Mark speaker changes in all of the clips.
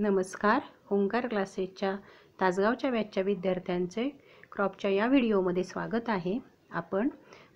Speaker 1: नमस्कार. ओंकार क्लासेसच्या तासगावच्या बॅचच्या विद्यार्थ्यांचे क्रॉपच्या या व्हिडिओमध्ये स्वागत आहे. आपण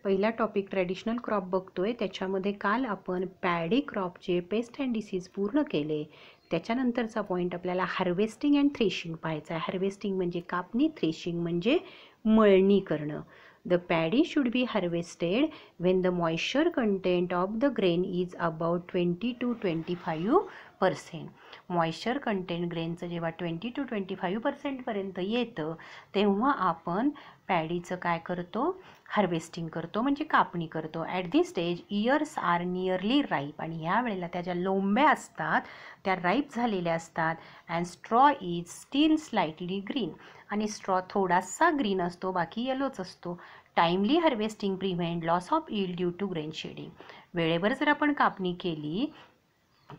Speaker 1: पहिला टॉपिक ट्रॅडिशनल क्रॉप बघतोय. त्याच्यामध्ये काल आपण पॅडी क्रॉपचे पेस्ट अँड डिसीज पूर्ण केले. त्याच्यानंतरचा पॉईंट आपल्याला हार्वेस्टिंग अँड थ्रेशिंग पाहायचा आहे. हार्वेस्टिंग म्हणजे कापणी थ्रेशिंग म्हणजे मळणी करणं. The paddy should be harvested when the moisture content of the grain is about twenty to twenty five percent moisture content ग्रेनचं जेव्हा ट्वेंटी टू ट्वेंटी फाईव्ह पर्सेंटपर्यंत येतं तेव्हा आपण पॅडीचं काय करतो? हार्वेस्टिंग करतो म्हणजे कापणी करतो. At this stage ears are nearly ripe आणि ह्या वेळेला त्या ज्या लोंब्या असतात त्या राईप झालेल्या असतात. And straw is still slightly green आणि स्ट्रॉ थोडासा ग्रीन असतो बाकी येलोच असतो. Timely harvesting prevent loss of yield due to grain shedding वेळेवर जर आपण कापणी केली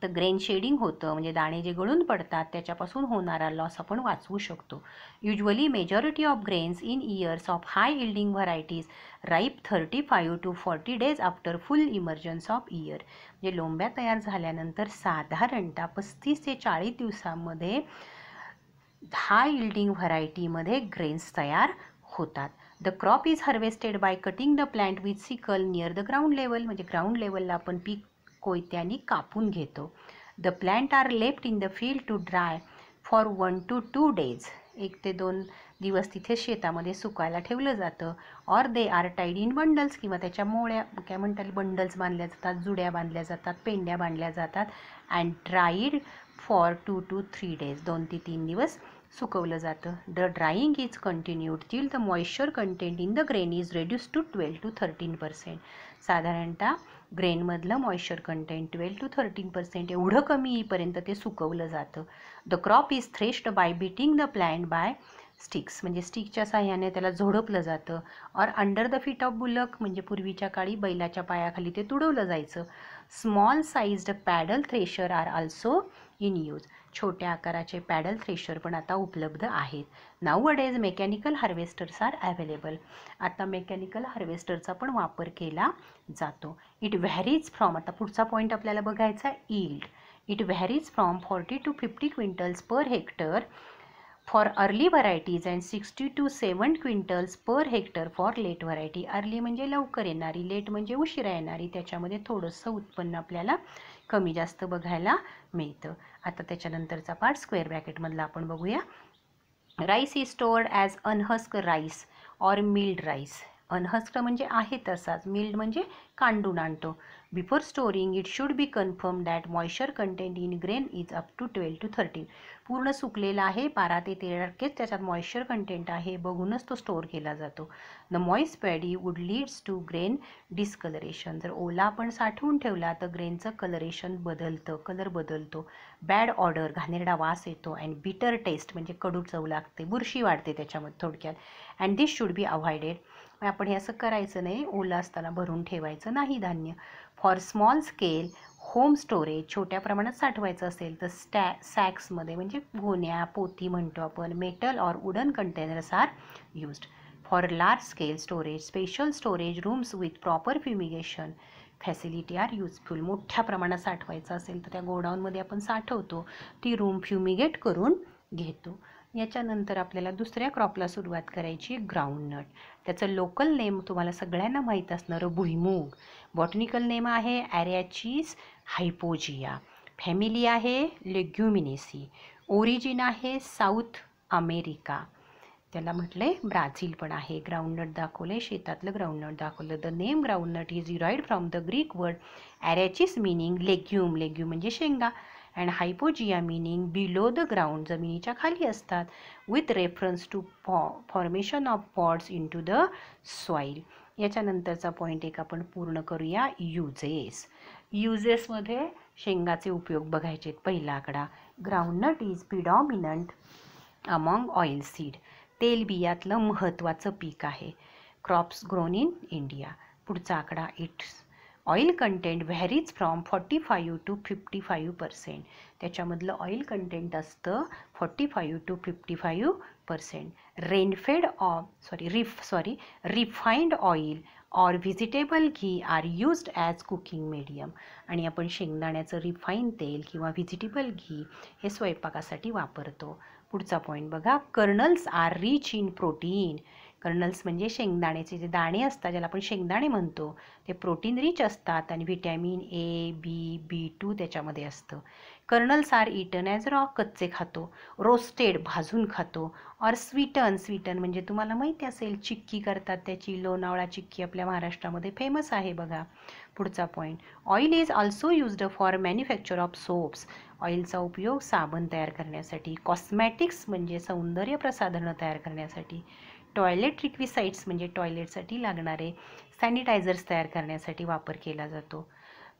Speaker 1: तर ग्रेन शेडिंग होतं म्हणजे दाणे जे गळून पडतात त्याच्यापासून होणारा लॉस आपण वाचवू शकतो. Usually majority of grains in ears of high yielding varieties ripe thirty five to forty days after full emergence of ear म्हणजे लोंब्या तयार झाल्यानंतर साधारणतः पस्तीस ते चाळीस दिवसांमध्ये हाय इल्डिंग व्हरायटीमध्ये ग्रेन्स तयार होतात. The crop is harvested by cutting the plant with sickle near the ground level म्हणजे ग्राउंड लेवलला आपण पीक कोयत्यानी कापून घेतो. The plant are left in the field to dry for one to two days एक ते दोन दिवस तिथे शेतामध्ये सुकायला ठेवलं जातं. Or they are tied in bundles किंवा त्याच्या मोळ्या काय म्हणतात बंडल्स बांधल्या जातात जुड्या बांधल्या जातात पेंड्या बांधल्या जातात and dried for two to three days दोन ते तीन दिवस सुकवलं जातं. The drying is continued till the moisture content in the grain is reduce to twelve to thirteen percent साधारणतः ग्रेनमधलं moisture content twelve to thirteen percent एवढं कमी येईपर्यंत ते सुकवलं जातं. The crop is threshed by beating the plant by sticks म्हणजे स्टिकच्या साह्याने त्याला झोडपलं जातं. Or under the feet of bullock म्हणजे पूर्वीच्या काळी बैलाच्या पायाखाली ते तुडवलं जायचं. Small sized pedal thresher are also in use छोट्या आकाराचे पॅडल थ्रेशर पण आता उपलब्ध आहेत. Nowadays mechanical harvesters are available आता मेकॅनिकल हार्वेस्टरचा पण वापर केला जातो. इट व्हॅरीज फ्रॉम आता पुढचा पॉईंट आपल्याला बघायचा yield it varies from forty to fifty quintals per hectare for early varieties and sixty to seven quintals per hectare for late variety early म्हणजे लवकर येणारी लेट म्हणजे उशिरा येणारी त्याच्यामध्ये थोडंसं उत्पन्न आपल्याला कमी जास्त बघायला मिळतं. आता त्याच्यानंतरचा पार्ट स्क्वेअर ब्रॅकेटमधला आपण बघूया. Rice is stored as unhusk rice or milled rice unhusk म्हणजे आहे तसाच. मिल्ड म्हणजे कांडून आणतो. Before storing it should be confirm that moisture content in grain is up to twelve to thirteen पूर्ण सुकलेला आहे बारा ते तेरा टक्केच त्याच्यात मॉइश्चर कंटेंट आहे बघूनच तो स्टोअर केला जातो. The moist paddy would leads to grain discoloration जर ओला आपण साठवून ठेवला तर ग्रेनचं कलरेशन बदलतं कलर बदलतो. बॅड ऑर्डर घाणेरडा वास येतो अँड बिटर टेस्ट म्हणजे कडू चव लागते बुरशी वाढते त्याच्यामध्ये थोडक्यात. And this should be avoided आपण हे असं करायचं नाही ओला असताना भरून ठेवायचं नाही धान्य. For small scale home storage छोट्या प्रमाणात साठवायचं असेल तर स्टॅ सॅक्समध्ये म्हणजे गोण्या पोती म्हणतो आपण metal or wooden containers are used for large scale storage special storage rooms with proper fumigation facility are useful मोठ्या प्रमाणात साठवायचं असेल तर त्या गोडाऊनमध्ये आपण साठवतो. ती रूम फ्युमिगेट करून घेतो. याच्यानंतर आपल्याला दुसऱ्या क्रॉपला सुरुवात करायची ग्राउंडनट त्याचं लोकल नेम तुम्हाला सगळ्यांना माहीत असणारं भुईमूग. बॉटनिकल नेम आहे ॲरॅचीस हायपोजिया फॅमिली आहे लेग्युमिनेसी ओरिजिन आहे साऊथ अमेरिका त्याला म्हटलं आहे ब्राझील पण आहे. ग्राउंडनट दाखवलं आहे शेतातलं ग्राउंडनट दाखवलं. The name groundnut is derived from the Greek word Arachis meaning legume legume म्हणजे शेंगा. And hypogaea meaning below the ground जमिनीच्या खाली असतात with reference to pod formation of pods into the soil याच्यानंतरचा point एक आपण पूर्ण करूया युजेस युजेसमध्ये शेंगाचे उपयोग बघायचे पहिला आकडा. Groundnut is predominant among oil seed तेलबियातलं महत्त्वाचं पीक आहे. क्रॉप्स ग्रोन इन इंडिया पुढचा आकडा its oil content varies from forty five to fifty five percent त्याच्यामधलं ऑइल कंटेंट असतं forty five to fifty five percent rainfed of sorry ref sorry refined oil or vegetable ghee are used as cooking medium आणि आपण शेंगदाण्याचं refine तेल किंवा vegetable घी हे स्वयंपाकासाठी वापरतो. पुढचा पॉईंट बघा. Kernels are rich in protein kernels म्हणजे शेंगदाण्याचे जे दाणे असतात ज्याला आपण शेंगदाणे म्हणतो ते प्रोटीन रिच असतात आणि vitamin A B B two त्याच्यामध्ये असतं. Kernels are eaten as raw कच्चे खातो रोस्टेड भाजून खातो ऑर स्वीटन स्वीटन म्हणजे तुम्हाला माहिती असेल चिक्की करतात त्याची लोणावळा चिक्की आपल्या महाराष्ट्रामध्ये फेमस आहे बघा. पुढचा point oil is also used for manufacture of soaps ऑइलचा उपयोग साबण तयार करण्यासाठी कॉस्मॅटिक्स म्हणजे सौंदर्य प्रसाधनं तयार करण्यासाठी. टॉयलेट रिक्विसाइट्स म्हणजे टॉयलेटसाठी लागणारे सॅनिटायझर्स तयार करण्यासाठी वापर केला जातो.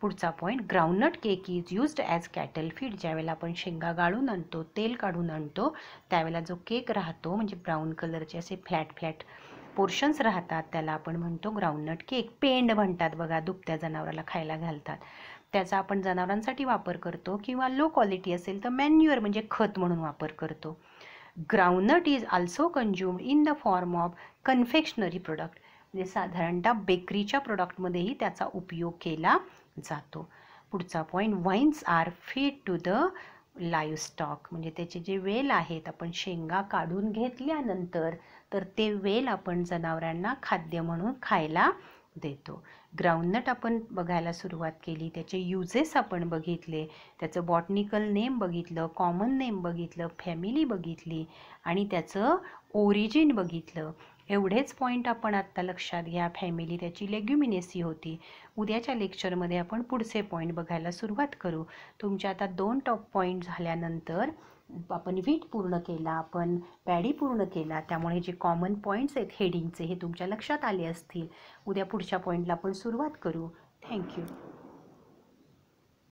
Speaker 1: पुढचा point groundnut cake is used as cattle feed ज्यावेळेला आपण शेंगा गाळून आणतो तेल काढून आणतो त्यावेळेला जो केक राहतो म्हणजे ब्राऊन कलरचे असे फ्लॅट फ्लॅट पोर्शन्स राहतात त्याला आपण म्हणतो ग्राउंडनट केक पेंड म्हणतात बघा दुभत्या जनावराला खायला घालतात. त्याचा आपण जनावरांसाठी वापर करतो किंवा लो क्वालिटी असेल तर मॅन्युअर म्हणजे खत म्हणून वापर करतो. Groundnut is also consumed in the form of confectionery product म्हणजे साधारणतः बेकरीच्या प्रोडक्टमध्येही त्याचा उपयोग केला जातो. पुढचा point vines are feed to the livestock म्हणजे त्याचे जे वेल आहेत आपण शेंगा काढून घेतल्यानंतर तर ते वेल आपण जनावरांना खाद्य म्हणून खायला देतो. ग्राउंडनट आपण बघायला सुरुवात केली त्याचे युजेस आपण बघितले त्याचं बॉटनिकल नेम बघितलं कॉमन नेम बघितलं फॅमिली बघितली आणि त्याचं ओरिजिन बघितलं. एवढेच पॉईंट आपण आत्ता लक्षात घ्या फॅमिली त्याची लेग्युमिनेसी होती. उद्याच्या लेक्चरमध्ये आपण पुढचे पॉईंट बघायला सुरुवात करू. तुमच्या आता दोन टॉप पॉईंट झाल्यानंतर आपण वीट पूर्ण केला आपण पॅडी पूर्ण केला त्यामुळे जे कॉमन पॉईंट्स आहेत हेडिंगचे हे तुमच्या लक्षात आले असतील. उद्या पुढच्या पॉईंटला आपण सुरुवात करू. थँक्यू